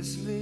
Kiss me